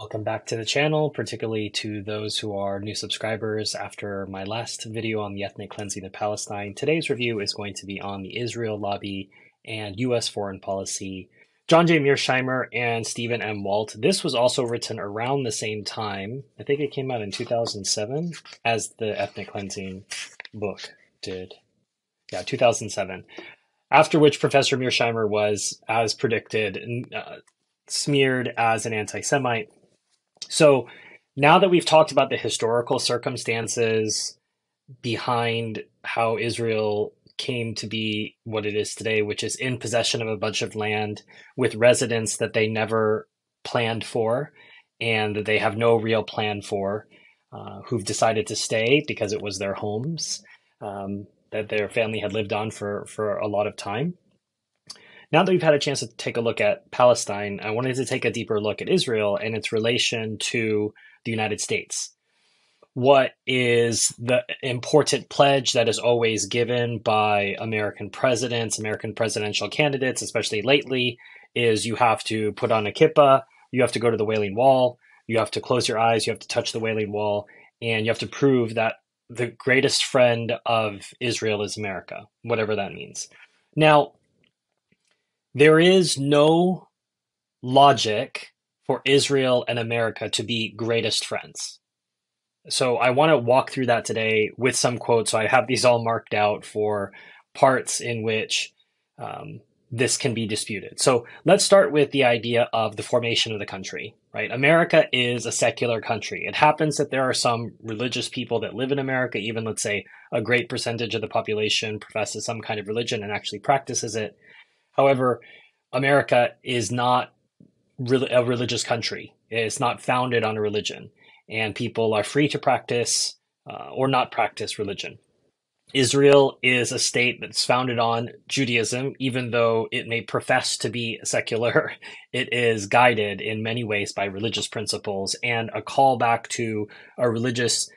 Welcome back to the channel, particularly to those who are new subscribers after my last video on the ethnic cleansing of Palestine. Today's review is going to be on the Israel lobby and U.S. foreign policy. John J. Mearsheimer and Stephen M. Walt. This was also written around the same time. I think it came out in 2007 as the ethnic cleansing book did. Yeah, 2007. After which Professor Mearsheimer was, as predicted, uh, smeared as an anti Semite so now that we've talked about the historical circumstances behind how Israel came to be what it is today, which is in possession of a bunch of land with residents that they never planned for and that they have no real plan for, uh, who've decided to stay because it was their homes um, that their family had lived on for, for a lot of time. Now that we've had a chance to take a look at Palestine, I wanted to take a deeper look at Israel and its relation to the United States. What is the important pledge that is always given by American presidents, American presidential candidates, especially lately, is you have to put on a kippah, you have to go to the Wailing Wall, you have to close your eyes, you have to touch the Wailing Wall, and you have to prove that the greatest friend of Israel is America, whatever that means. Now, there is no logic for Israel and America to be greatest friends. So I want to walk through that today with some quotes. So I have these all marked out for parts in which um, this can be disputed. So let's start with the idea of the formation of the country, right? America is a secular country. It happens that there are some religious people that live in America, even let's say a great percentage of the population professes some kind of religion and actually practices it. However, America is not really a religious country. It's not founded on a religion, and people are free to practice uh, or not practice religion. Israel is a state that's founded on Judaism, even though it may profess to be secular. It is guided in many ways by religious principles and a callback to a religious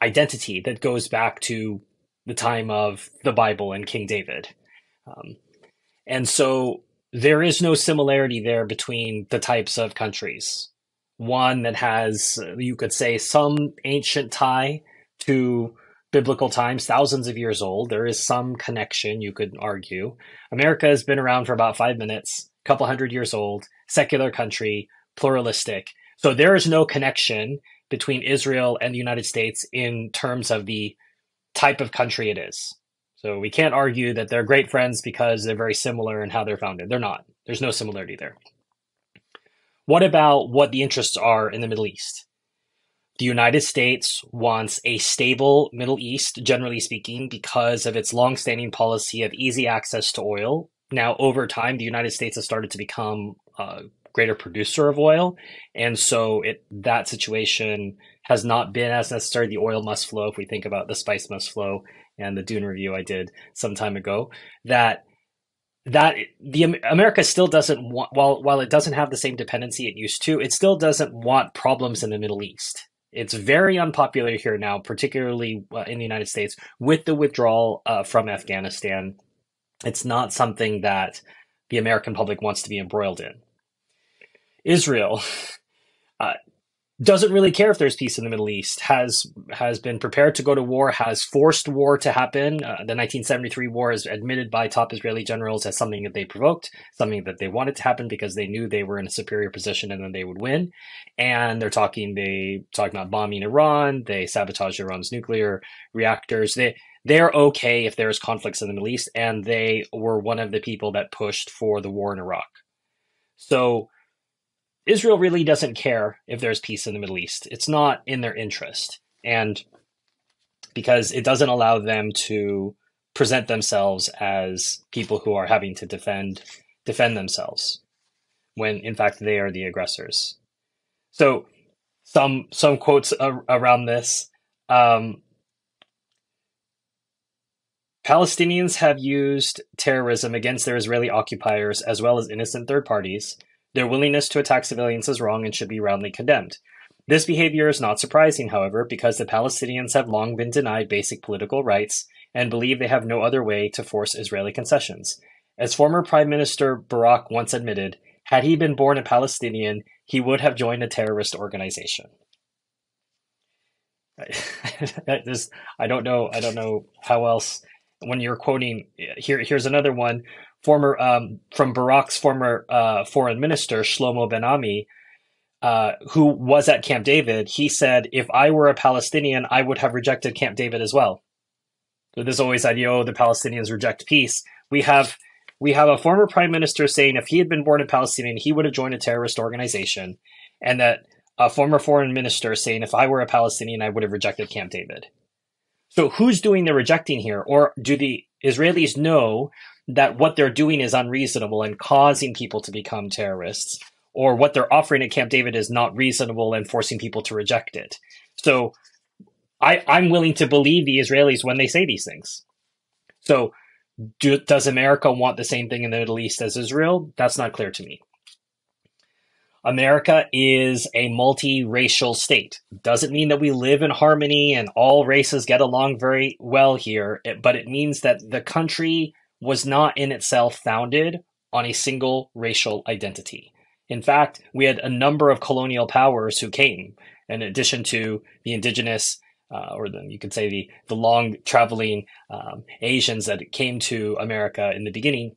identity that goes back to the time of the Bible and King David. Um, and so there is no similarity there between the types of countries. One that has, you could say, some ancient tie to biblical times, thousands of years old. There is some connection, you could argue. America has been around for about five minutes, a couple hundred years old, secular country, pluralistic. So there is no connection between Israel and the United States in terms of the type of country it is. So we can't argue that they're great friends because they're very similar in how they're founded. They're not. There's no similarity there. What about what the interests are in the Middle East? The United States wants a stable Middle East, generally speaking, because of its longstanding policy of easy access to oil. Now, over time, the United States has started to become a greater producer of oil, and so it that situation has not been as necessary. The oil must flow. If we think about the spice must flow, and the Dune review I did some time ago that that the America still doesn't want while while it doesn't have the same dependency it used to, it still doesn't want problems in the Middle East. It's very unpopular here now, particularly uh, in the United States, with the withdrawal uh, from Afghanistan. It's not something that the American public wants to be embroiled in. Israel, uh, doesn't really care if there's peace in the Middle East. has has been prepared to go to war. Has forced war to happen. Uh, the 1973 war is admitted by top Israeli generals as something that they provoked, something that they wanted to happen because they knew they were in a superior position and then they would win. And they're talking they talking about bombing Iran. They sabotage Iran's nuclear reactors. They they're okay if there's conflicts in the Middle East, and they were one of the people that pushed for the war in Iraq. So Israel really doesn't care if there's peace in the Middle East. It's not in their interest. And because it doesn't allow them to present themselves as people who are having to defend defend themselves when in fact they are the aggressors. So some some quotes around this um, Palestinians have used terrorism against their Israeli occupiers as well as innocent third parties their willingness to attack civilians is wrong and should be roundly condemned. This behavior is not surprising, however, because the Palestinians have long been denied basic political rights and believe they have no other way to force Israeli concessions. As former Prime Minister Barak once admitted, had he been born a Palestinian, he would have joined a terrorist organization. I don't know. I don't know how else. When you're quoting here, here's another one. Former um, from Barak's former uh, foreign minister Shlomo Ben Ami, uh, who was at Camp David. He said, "If I were a Palestinian, I would have rejected Camp David as well." So there's always idea, oh, the Palestinians reject peace. We have we have a former prime minister saying if he had been born a Palestinian, he would have joined a terrorist organization, and that a former foreign minister saying if I were a Palestinian, I would have rejected Camp David. So who's doing the rejecting here, or do the Israelis know that what they're doing is unreasonable and causing people to become terrorists, or what they're offering at Camp David is not reasonable and forcing people to reject it? So I, I'm willing to believe the Israelis when they say these things. So do, does America want the same thing in the Middle East as Israel? That's not clear to me. America is a multiracial state. Doesn't mean that we live in harmony and all races get along very well here, but it means that the country was not in itself founded on a single racial identity. In fact, we had a number of colonial powers who came, in addition to the indigenous uh, or the, you could say the the long traveling um, Asians that came to America in the beginning.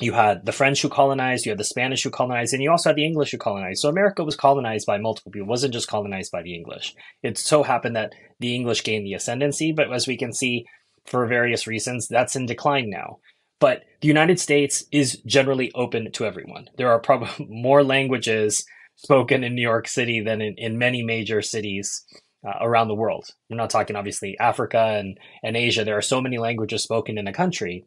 You had the French who colonized, you had the Spanish who colonized, and you also had the English who colonized. So America was colonized by multiple people. It wasn't just colonized by the English. It so happened that the English gained the ascendancy, but as we can see, for various reasons, that's in decline now. But the United States is generally open to everyone. There are probably more languages spoken in New York City than in, in many major cities uh, around the world. We're not talking obviously Africa and, and Asia. There are so many languages spoken in a country.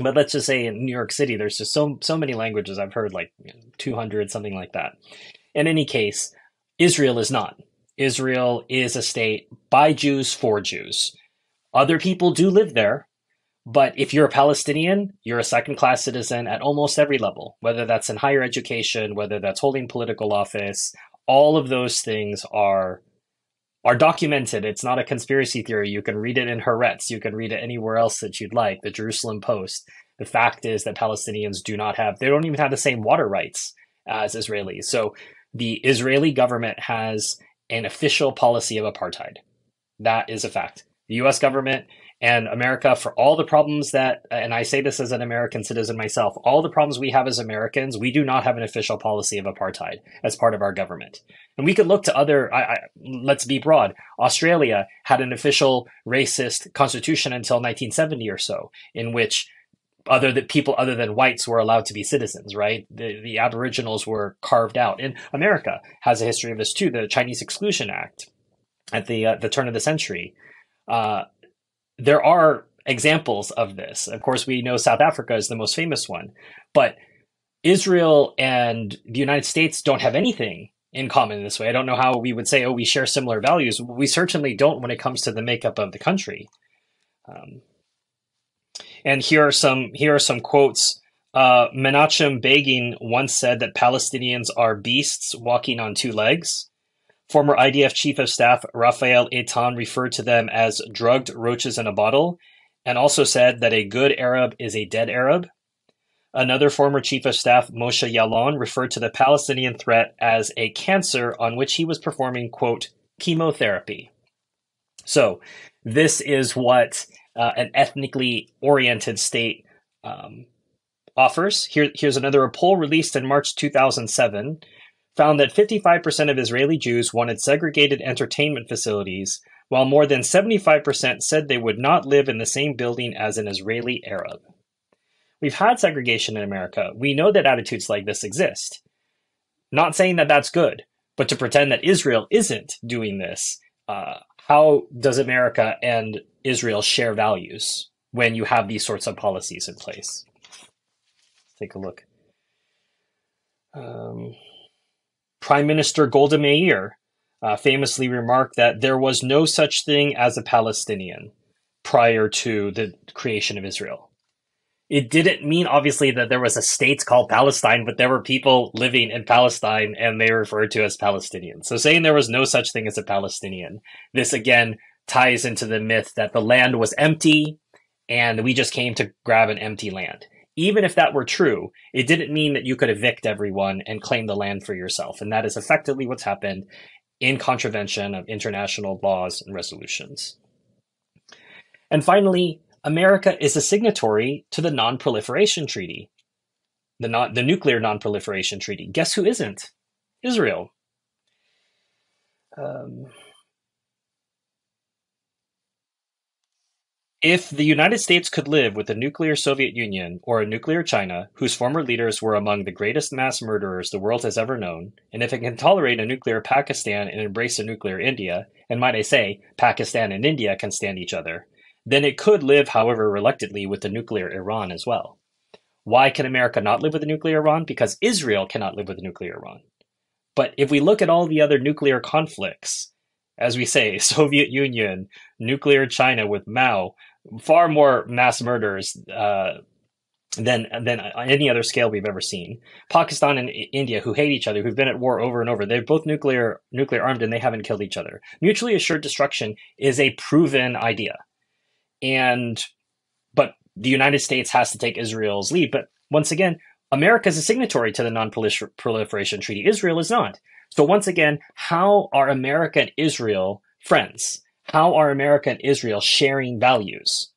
But let's just say in New York City, there's just so so many languages. I've heard like 200, something like that. In any case, Israel is not. Israel is a state by Jews for Jews. Other people do live there, but if you're a Palestinian, you're a second class citizen at almost every level, whether that's in higher education, whether that's holding political office, all of those things are are documented. It's not a conspiracy theory. You can read it in Haaretz. You can read it anywhere else that you'd like. The Jerusalem Post. The fact is that Palestinians do not have, they don't even have the same water rights as Israelis. So the Israeli government has an official policy of apartheid. That is a fact. The US government and America, for all the problems that, and I say this as an American citizen myself, all the problems we have as Americans, we do not have an official policy of apartheid as part of our government. And we could look to other, I, I, let's be broad. Australia had an official racist constitution until 1970 or so, in which other that people other than whites were allowed to be citizens, right? The, the Aboriginals were carved out. And America has a history of this too. The Chinese Exclusion Act at the uh, the turn of the century. Uh, there are examples of this. Of course, we know South Africa is the most famous one, but Israel and the United States don't have anything in common in this way. I don't know how we would say, oh, we share similar values. We certainly don't when it comes to the makeup of the country. Um, and here are some here are some quotes. Uh, Menachem Begin once said that Palestinians are beasts walking on two legs. Former IDF Chief of Staff Raphael Eitan referred to them as drugged roaches in a bottle, and also said that a good Arab is a dead Arab. Another former Chief of Staff, Moshe Yalon, referred to the Palestinian threat as a cancer on which he was performing, quote, chemotherapy. So, this is what uh, an ethnically oriented state um, offers. Here, here's another poll released in March 2007 found that 55% of Israeli Jews wanted segregated entertainment facilities, while more than 75% said they would not live in the same building as an Israeli Arab. We've had segregation in America. We know that attitudes like this exist. Not saying that that's good, but to pretend that Israel isn't doing this, uh, how does America and Israel share values when you have these sorts of policies in place? Take a look. Um, Prime Minister Golda Meir uh, famously remarked that there was no such thing as a Palestinian prior to the creation of Israel. It didn't mean, obviously, that there was a state called Palestine, but there were people living in Palestine and they referred to as Palestinians. So saying there was no such thing as a Palestinian, this again ties into the myth that the land was empty and we just came to grab an empty land. Even if that were true, it didn't mean that you could evict everyone and claim the land for yourself. And that is effectively what's happened in contravention of international laws and resolutions. And finally, America is a signatory to the Non Proliferation Treaty, the, non- the Nuclear Non Proliferation Treaty. Guess who isn't? Israel. Um, If the United States could live with a nuclear Soviet Union or a nuclear China, whose former leaders were among the greatest mass murderers the world has ever known, and if it can tolerate a nuclear Pakistan and embrace a nuclear India, and might I say, Pakistan and India can stand each other, then it could live, however reluctantly, with a nuclear Iran as well. Why can America not live with a nuclear Iran? Because Israel cannot live with a nuclear Iran. But if we look at all the other nuclear conflicts, as we say, Soviet Union, nuclear China with Mao, far more mass murders uh, than than any other scale we've ever seen. Pakistan and India, who hate each other, who've been at war over and over, they're both nuclear nuclear armed and they haven't killed each other. Mutually assured destruction is a proven idea, and but the United States has to take Israel's lead. But once again, America is a signatory to the Non-Proliferation Treaty. Israel is not. So once again, how are America and Israel friends? How are America and Israel sharing values?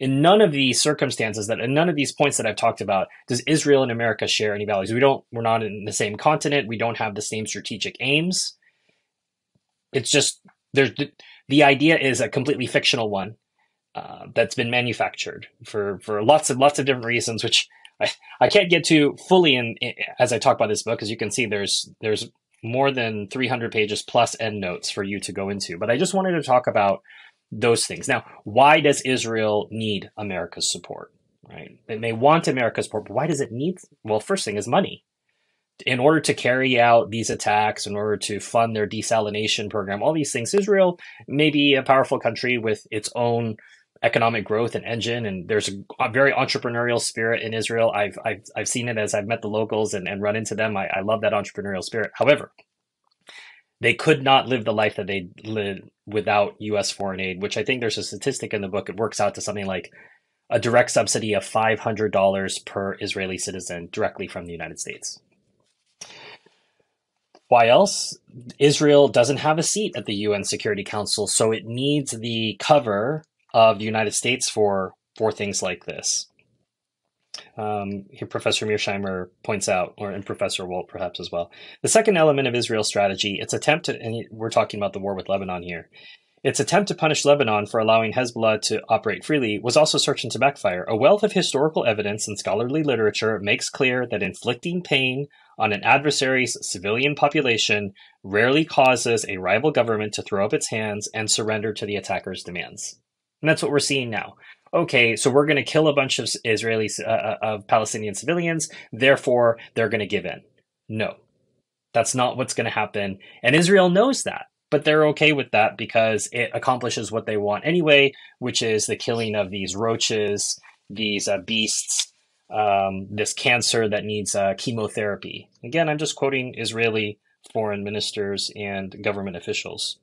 In none of these circumstances that in none of these points that I've talked about does Israel and America share any values. We don't we're not in the same continent, we don't have the same strategic aims. It's just there's the, idea is a completely fictional one uh, that's been manufactured for for lots of lots of different reasons which I, I can't get to fully in, in as I talk about this book as you can see there's there's more than 300 pages plus endnotes for you to go into. But I just wanted to talk about those things. Now, why does Israel need America's support? Right? It may want America's support, but why does it need? Well, first thing is money. In order to carry out these attacks, in order to fund their desalination program, all these things, Israel may be a powerful country with its own economic growth and engine and there's a, very entrepreneurial spirit in israel. I've, I've i've seen it as i've met the locals and, and run into them. I, I love that entrepreneurial spirit. However they could not live the life that they live without us foreign aid which i think there's a statistic in the book. It works out to something like a direct subsidy of $500 per israeli citizen directly from the united states. Why else? Israel doesn't have a seat at the UN Security Council, so it needs the cover of the United States for for things like this. Um, here, Professor Mearsheimer points out, or and Professor Walt perhaps as well. The second element of Israel's strategy, its attempt to, and we're talking about the war with Lebanon here, its attempt to punish Lebanon for allowing Hezbollah to operate freely was also certain to backfire. A wealth of historical evidence and scholarly literature makes clear that inflicting pain on an adversary's civilian population rarely causes a rival government to throw up its hands and surrender to the attacker's demands. And that's what we're seeing now. Okay, so we're going to kill a bunch of Israelis, uh, uh, of Palestinian civilians, therefore they're going to give in. No, that's not what's going to happen. And Israel knows that, but they're okay with that because it accomplishes what they want anyway, which is the killing of these roaches, these uh, beasts, um, this cancer that needs uh, chemotherapy. Again, I'm just quoting Israeli foreign ministers and government officials.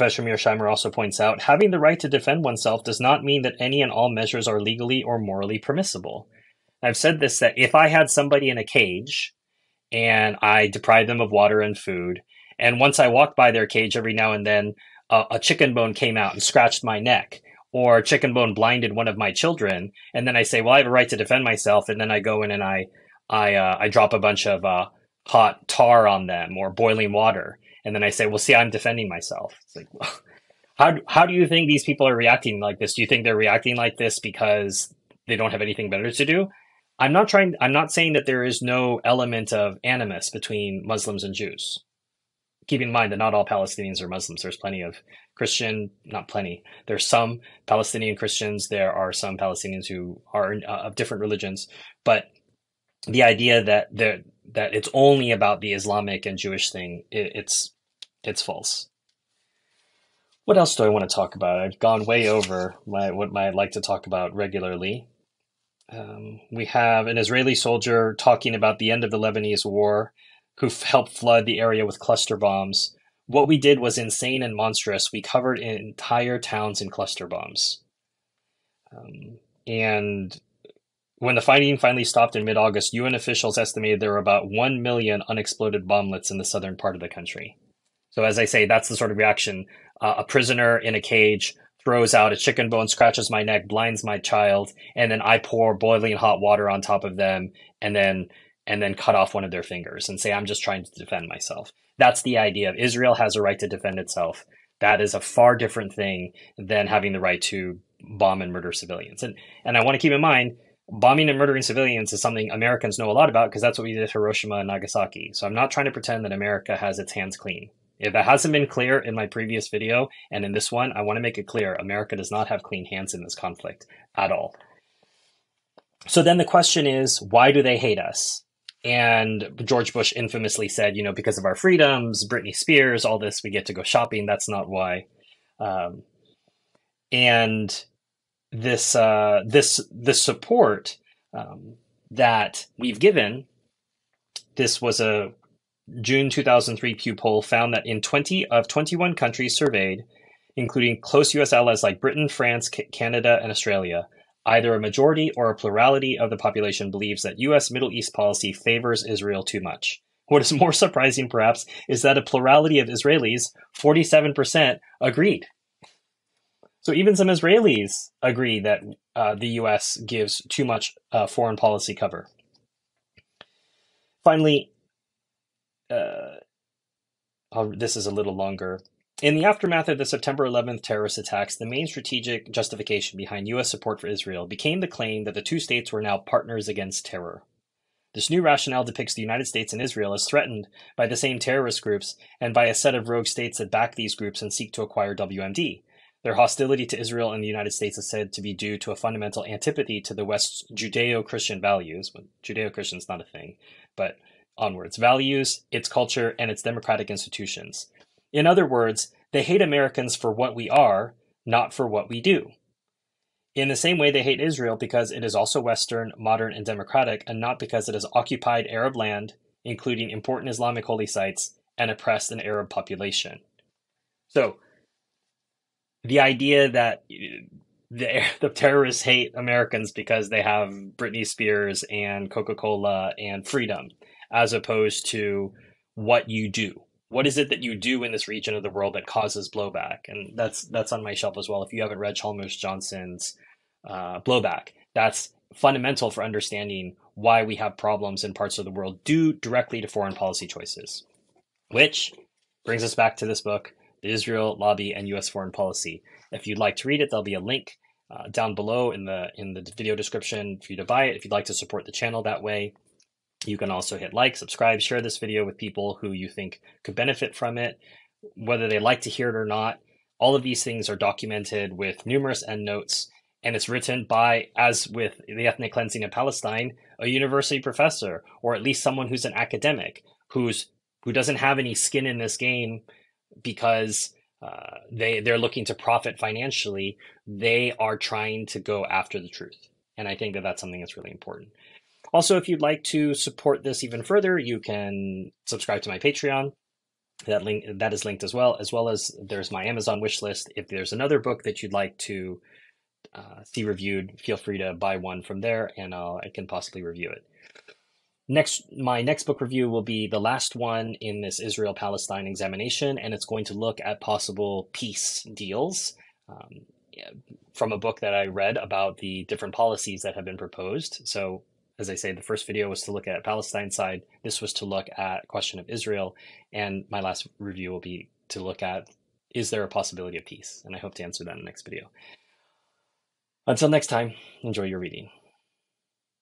Professor Mearsheimer also points out, having the right to defend oneself does not mean that any and all measures are legally or morally permissible. I've said this that if I had somebody in a cage and I deprived them of water and food, and once I walked by their cage every now and then, uh, a chicken bone came out and scratched my neck, or chicken bone blinded one of my children, and then I say, "Well, I have a right to defend myself," and then I go in and I, I, uh, I drop a bunch of uh, hot tar on them or boiling water and then I say, "Well, see, I'm defending myself." It's like, well, how how do you think these people are reacting like this? Do you think they're reacting like this because they don't have anything better to do? I'm not trying. I'm not saying that there is no element of animus between Muslims and Jews. Keep in mind that not all Palestinians are Muslims. There's plenty of Christian, not plenty. There's some Palestinian Christians. There are some Palestinians who are uh, of different religions. But the idea that there that it's only about the Islamic and Jewish thing, it, it's it's false. What else do I want to talk about? I've gone way over my what I like to talk about regularly. Um, we have an Israeli soldier talking about the end of the Lebanese war, who f- helped flood the area with cluster bombs. What we did was insane and monstrous. We covered entire towns in cluster bombs. Um, and when the fighting finally stopped in mid August, UN officials estimated there were about 1 million unexploded bomblets in the southern part of the country. So, as I say, that's the sort of reaction. Uh, a prisoner in a cage throws out a chicken bone, scratches my neck, blinds my child, and then I pour boiling hot water on top of them and then and then cut off one of their fingers and say I'm just trying to defend myself. That's the idea of Israel has a right to defend itself. That is a far different thing than having the right to bomb and murder civilians. And and I want to keep in mind bombing and murdering civilians is something Americans know a lot about because that's what we did at Hiroshima and Nagasaki. So I'm not trying to pretend that America has its hands clean. If that hasn't been clear in my previous video and in this one, I want to make it clear America does not have clean hands in this conflict at all. So then the question is, why do they hate us? And George Bush infamously said, you know, because of our freedoms, Britney Spears, all this, we get to go shopping. That's not why. Um, and this uh, this this support um, that we've given, this was a June 2003 Pew poll found that in 20 of 21 countries surveyed, including close U.S. allies like Britain, France, Canada, and Australia, either a majority or a plurality of the population believes that U.S. Middle East policy favors Israel too much. What is more surprising, perhaps, is that a plurality of Israelis, 47%, agreed. So even some Israelis agree that uh, the U.S. gives too much uh, foreign policy cover. Finally, uh, this is a little longer. In the aftermath of the September 11th terrorist attacks, the main strategic justification behind U.S. support for Israel became the claim that the two states were now partners against terror. This new rationale depicts the United States and Israel as threatened by the same terrorist groups and by a set of rogue states that back these groups and seek to acquire WMD. Their hostility to Israel and the United States is said to be due to a fundamental antipathy to the West's Judeo Christian values. Judeo Christian is not a thing, but onwards values, its culture, and its democratic institutions. In other words, they hate Americans for what we are, not for what we do. In the same way, they hate Israel because it is also Western, modern, and democratic, and not because it has occupied Arab land, including important Islamic holy sites, and oppressed an Arab population. So, the idea that the, the terrorists hate Americans because they have Britney Spears and Coca Cola and freedom as opposed to what you do. What is it that you do in this region of the world that causes blowback? And that's that's on my shelf as well. If you haven't read Chalmers Johnson's uh, Blowback, that's fundamental for understanding why we have problems in parts of the world due directly to foreign policy choices. Which brings us back to this book, The Israel Lobby and U.S. Foreign Policy. If you'd like to read it, there'll be a link uh, down below in the in the video description for you to buy it. If you'd like to support the channel that way, you can also hit like, subscribe, share this video with people who you think could benefit from it, whether they like to hear it or not. All of these things are documented with numerous endnotes, and it's written by, as with the ethnic cleansing of Palestine, a university professor, or at least someone who's an academic, who's who doesn't have any skin in this game because uh, they they're looking to profit financially. They are trying to go after the truth, and I think that that's something that's really important. Also, if you'd like to support this even further, you can subscribe to my Patreon. That link that is linked as well, as well as there's my Amazon wish list. If there's another book that you'd like to uh, see reviewed, feel free to buy one from there, and I'll, I can possibly review it. Next, my next book review will be the last one in this Israel Palestine examination, and it's going to look at possible peace deals. Um, from a book that I read about the different policies that have been proposed. So as I say, the first video was to look at Palestine side. This was to look at question of Israel, and my last review will be to look at is there a possibility of peace? And I hope to answer that in the next video. Until next time, enjoy your reading.